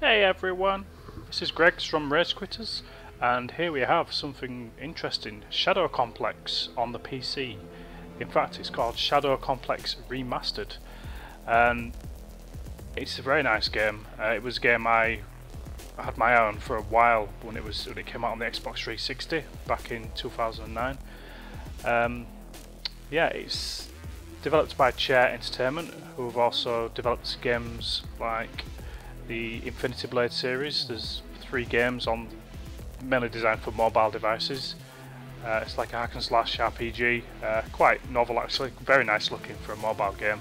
Hey everyone, this is Greg from RageQuitters, and here we have something interesting Shadow Complex on the PC. In fact, it's called Shadow Complex Remastered, and it's a very nice game. Uh, it was a game I had my on for a while when it was when it came out on the Xbox 360 back in 2009. Um, yeah, it's developed by Chair Entertainment, who have also developed games like the Infinity Blade series. There's three games on mainly designed for mobile devices. Uh, it's like a hack and slash RPG, uh, quite novel actually, very nice looking for a mobile game.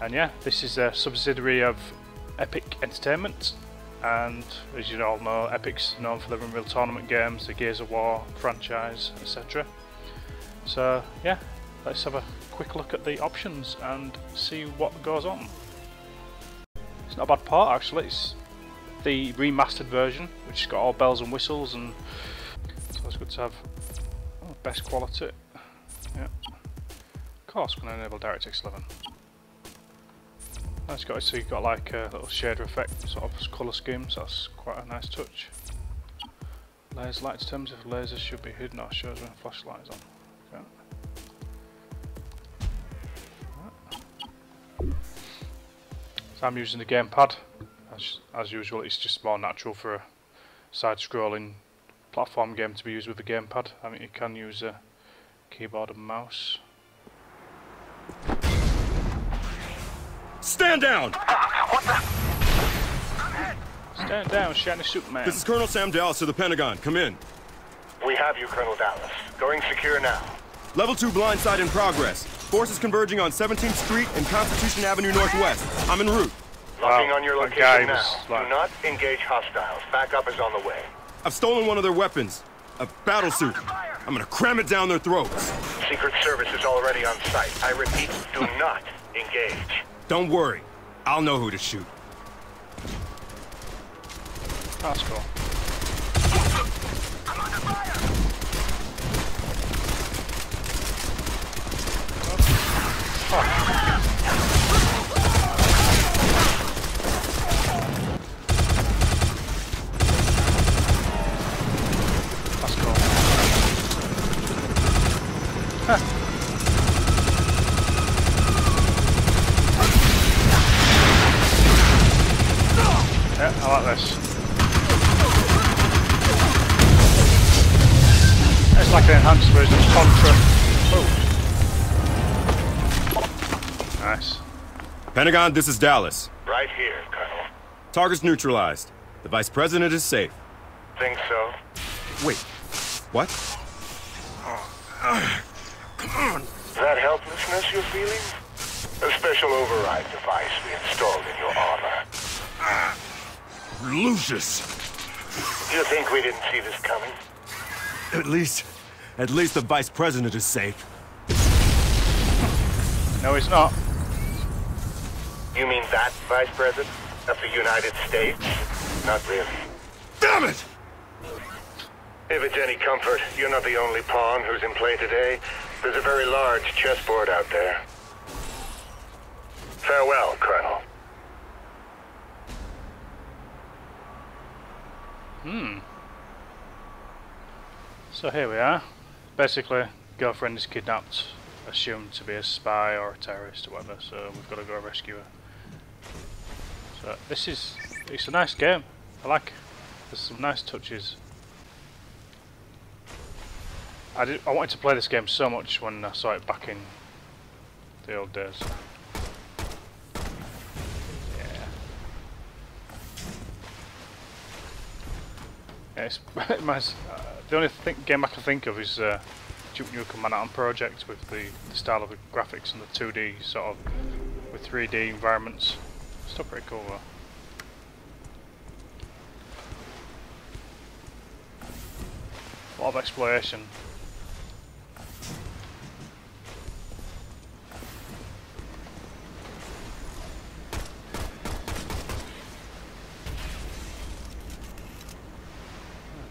And yeah, this is a subsidiary of Epic Entertainment, and as you all know, Epic's known for their Unreal Tournament games, the Gears of War franchise, etc. So yeah, let's have a quick look at the options and see what goes on. It's not a bad part actually, it's the remastered version which has got all bells and whistles and so it's good to have oh, best quality. Yeah. Of course when I enable DirectX 11. That's got so you've got like a little shader effect sort of colour scheme, so that's quite a nice touch. Laser sight determines if lasers should be hidden or shows when flashlight is on. So I'm using the gamepad. As, as usual, it's just more natural for a side-scrolling platform game to be used with the gamepad. I mean, you can use a keyboard and mouse. Stand down! Stand down, shiny Superman. This is Colonel Sam Dallas of the Pentagon. Come in. We have you, Colonel Dallas. Going secure now. Level 2 blindside in progress. Forces converging on 17th Street and Constitution Avenue Northwest. I'm en route. Locking Wow, on your location now. was Do not engage hostiles. Backup is on the way. I've stolen one of their weapons. A battle suit. I'm gonna cram it down their throats. Secret Service is already on site. I repeat, do not engage. Don't worry. I'll know who to shoot. That's cool. That's cool. Yeah, I like this. It's like an enhanced version of Contra. Nice. Pentagon, this is Dallas. Right here, Colonel. Target's neutralized. The Vice President is safe. Think so? Wait. What? Come on. That helplessness you're feeling? A special override device we installed in your armor. Lucius! You think we didn't see this coming? At least, at least the Vice President is safe. No, he's not. You mean that Vice President of the United States? Not really. Damn it! If it's any comfort, you're not the only pawn who's in play today. There's a very large chessboard out there. Farewell, Colonel. Hmm. So here we are. Basically, girlfriend is kidnapped, assumed to be a spy or a terrorist or whatever, so we've got to go rescue her. So this is, it's a nice game. I like, there's some nice touches. I did, I wanted to play this game so much when I saw it back in the old days. Yeah. It's, uh, the only thing, game I can think of is uh, Duke Nukem Manhattan Project with the, the style of the graphics and the 2D sort of with 3D environments. Pretty cool. A lot of exploration.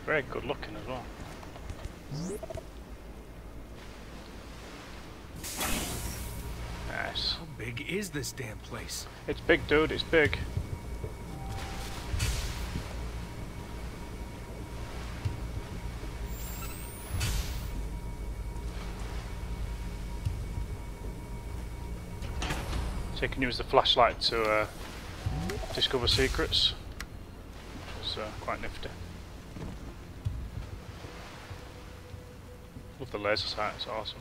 Very good looking as well. How big is this damn place? It's big, dude. It's big. So you can use the flashlight to uh, discover secrets. It's uh, quite nifty. Love the laser sight, it's awesome.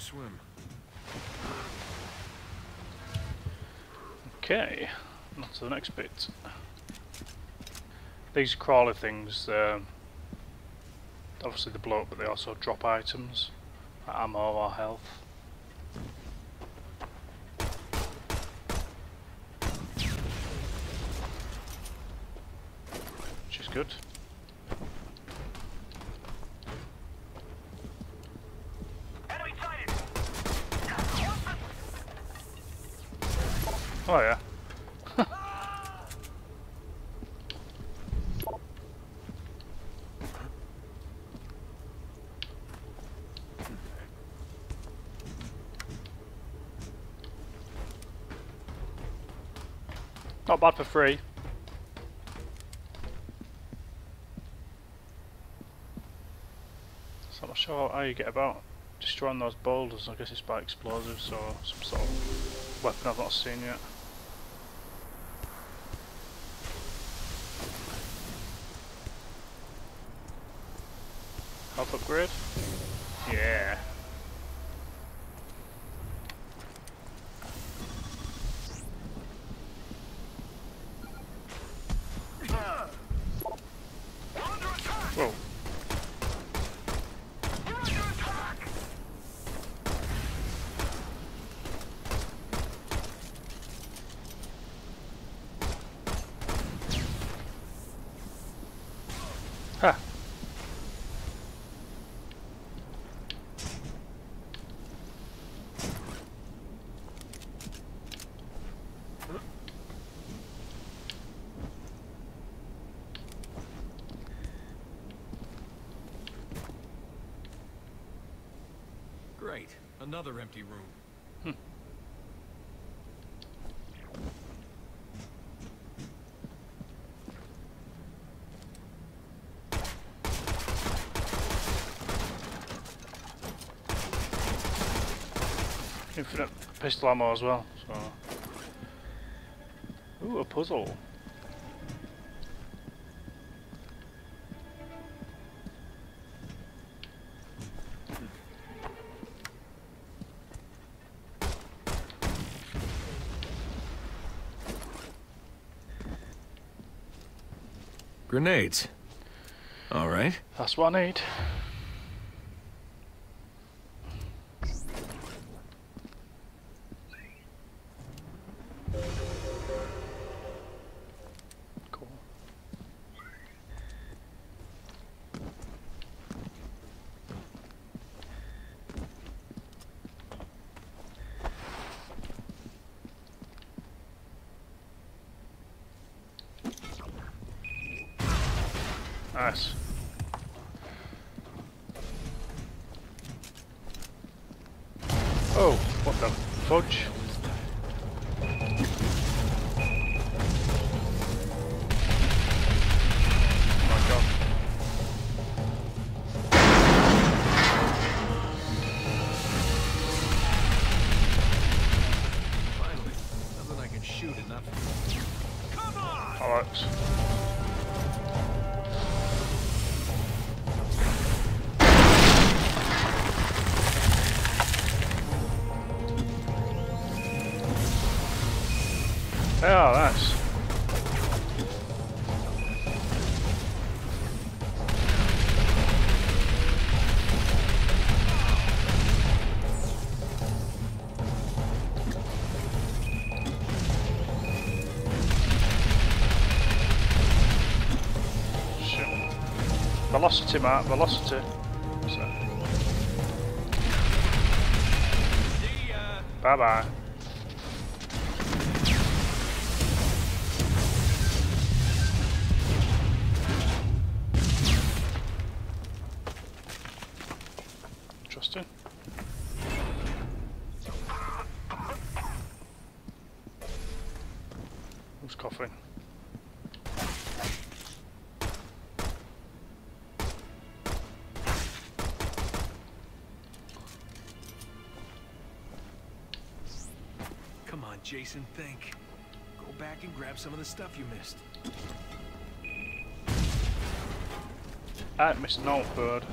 Swim. Okay, on to the next bit. These crawler things, um, obviously they blow up, but they also drop items, like ammo or health. Which is good. Oh yeah. Not bad for free. So I'm not sure how you get about destroying those boulders. I guess it's by explosives or some sort of weapon I've not seen yet. Health upgrade? Yeah. Whoa. Ha. Great. Another empty room. Infinite pistol ammo as well, so. Ooh, a puzzle. Grenades. All right. That's what I need. Cool. Nice. Oh, what the fudge? Oh, nice. Velocity, Mark, velocity. So. Some of the stuff you missed. I missing no bird.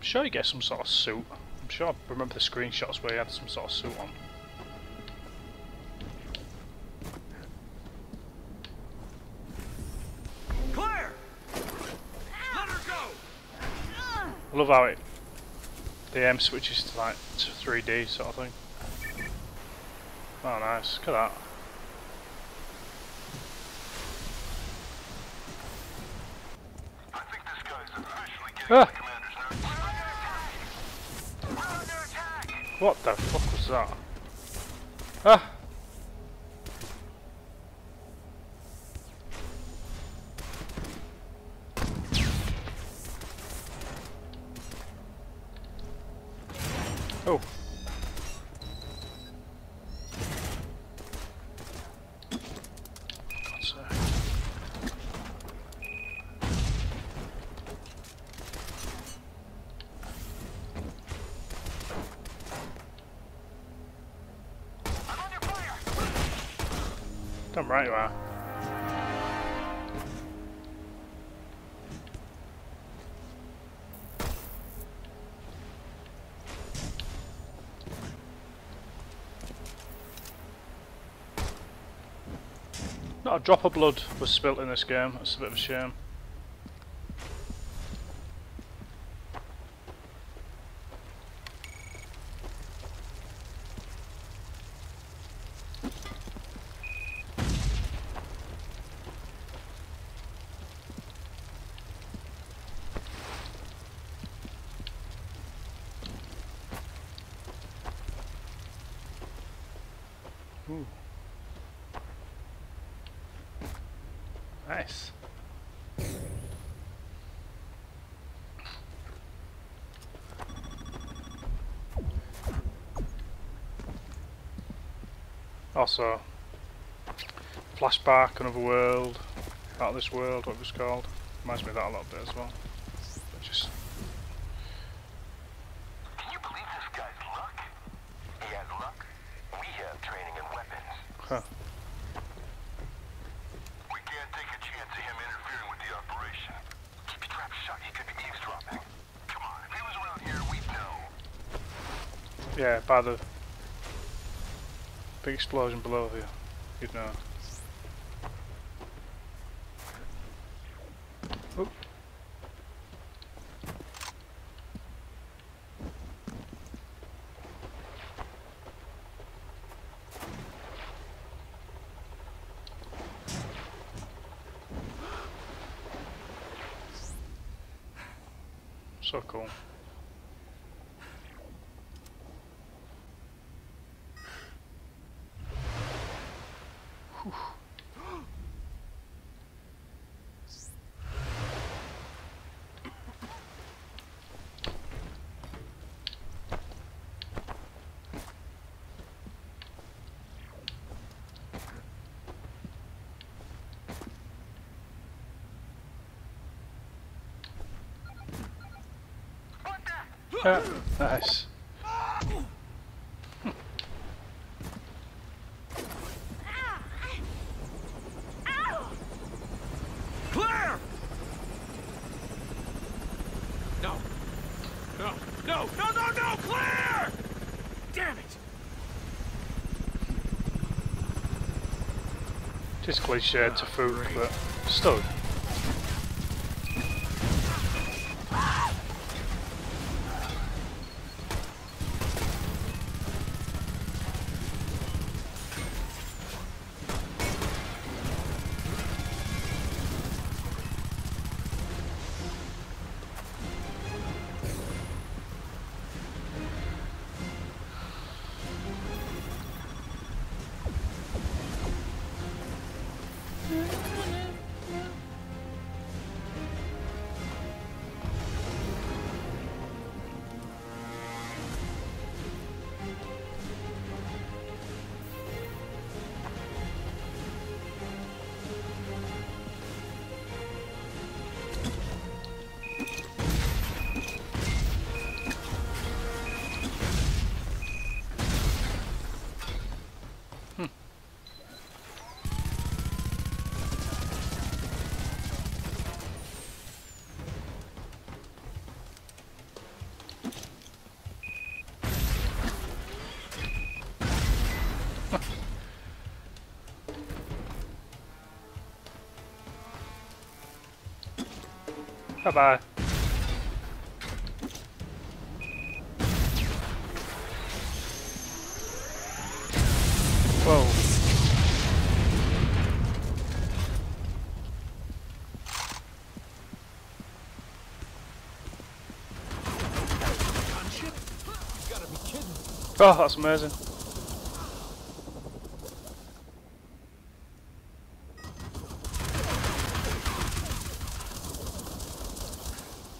Sure you get some sort of suit. Sure I remember the screenshots where he had some sort of suit on. Claire! Let her go! I love how it the aim switches to like to 3D sort of thing. Oh nice, look at that. I think this guy's officially getting Ah. What the fuck was that? Ah! Damn right you are. Not a drop of blood was spilt in this game, that's a bit of a shame. Ooh. Nice. Also, flashback, another world, out of this world, what it was called. Reminds me of that a little bit as well. But just Can you believe this guy's luck? He has luck. We have training and weapons. huh. We can't take a chance of him interfering with the operation. Keep your trap shut. He could be eavesdropping. Come on, if he was around here, we'd know. Yeah, by the big explosion below here. you'd know. So cool. What nice. Claire! No. No, no, no, no, no, Claire! Damn it! Just cliched to food, but still. Bye bye. Whoa. Gunship? You gotta be kidding. Oh, that's amazing.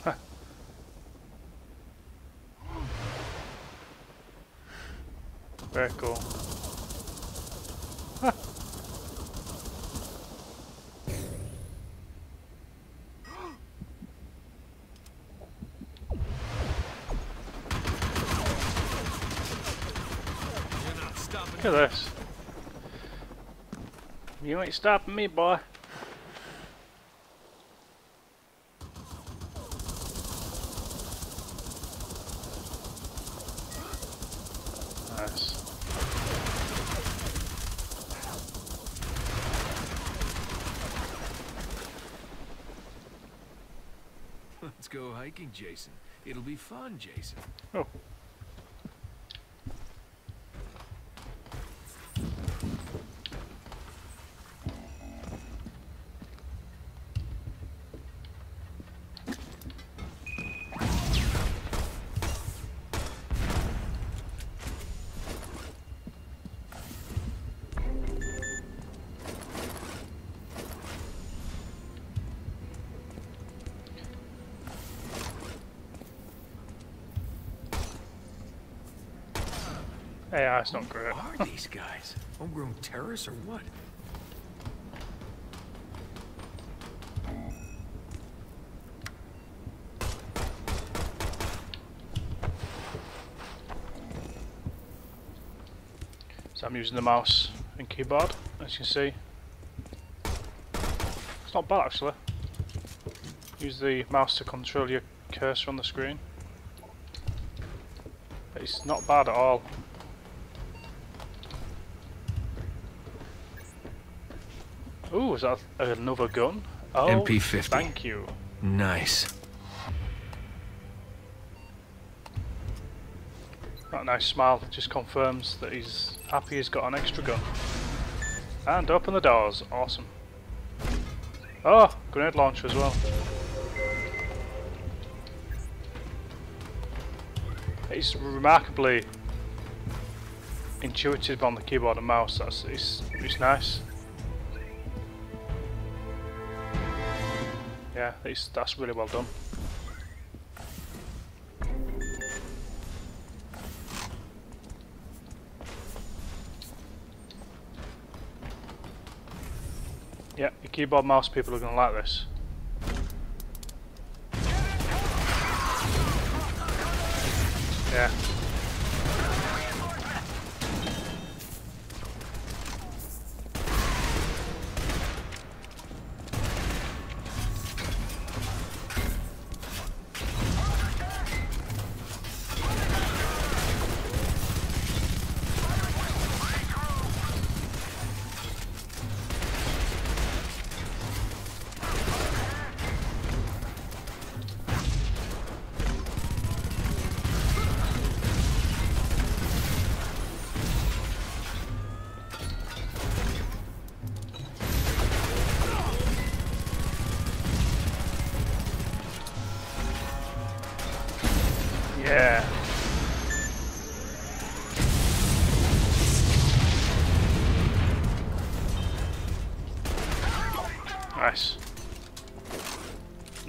Huh. Very cool. Huh. You're not stopping Look at this. You ain't stopping me, boy. Nice. Let's go hiking, Jason. It'll be fun, Jason. Oh. AI, it's not great. Who are these guys? Homegrown terrorists or what? So I'm using the mouse and keyboard, as you can see. It's not bad actually. Use the mouse to control your cursor on the screen. It's not bad at all. Ooh, is that another gun? Oh, MP50. Thank you. Nice. That nice smile just confirms that he's happy he's got an extra gun. And open the doors. Awesome. Oh, grenade launcher as well. It's remarkably intuitive on the keyboard and mouse. That's it's, it's nice. Yeah, it's, that's really well done. Yeah, your keyboard mouse people are going to like this. Yeah.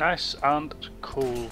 Nice and cool.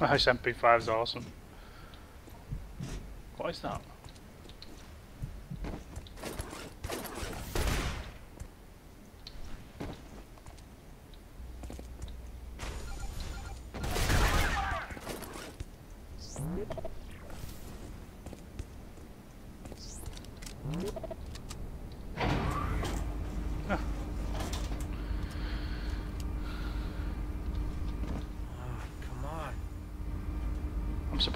Nice MP5 is awesome. What is that?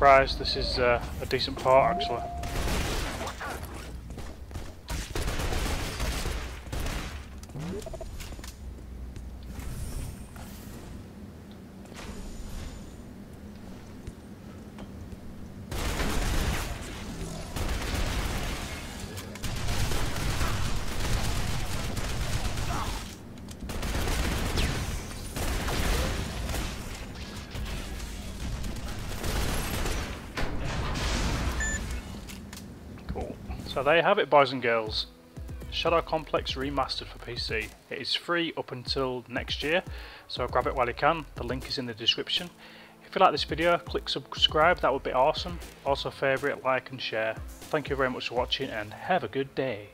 Surprised this is uh, a decent part actually. So there you have it boys and girls. Shadow Complex Remastered for PC. It is free up until next year, so grab it while you can. The link is in the description. If you like this video, click subscribe, that would be awesome. Also favourite, like and share. Thank you very much for watching and have a good day.